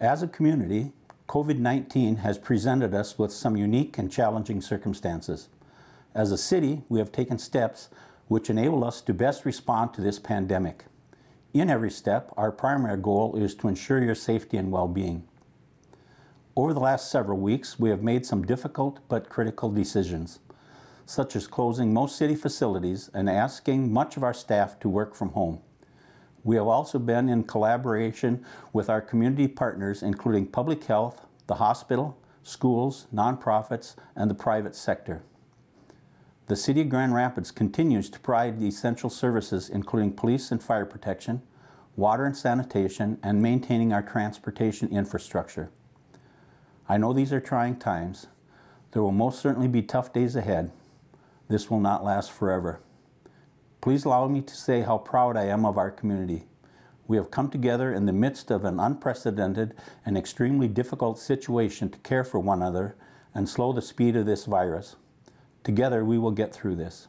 As a community, COVID-19 has presented us with some unique and challenging circumstances. As a city, we have taken steps which enable us to best respond to this pandemic. In every step, our primary goal is to ensure your safety and well-being. Over the last several weeks, we have made some difficult but critical decisions, such as closing most city facilities and asking much of our staff to work from home. We have also been in collaboration with our community partners, including public health, the hospital, schools, nonprofits, and the private sector. The City of Grand Rapids continues to provide essential services, including police and fire protection, water and sanitation, and maintaining our transportation infrastructure. I know these are trying times. There will most certainly be tough days ahead. This will not last forever. Please allow me to say how proud I am of our community. We have come together in the midst of an unprecedented and extremely difficult situation to care for one another and slow the speed of this virus. Together we will get through this.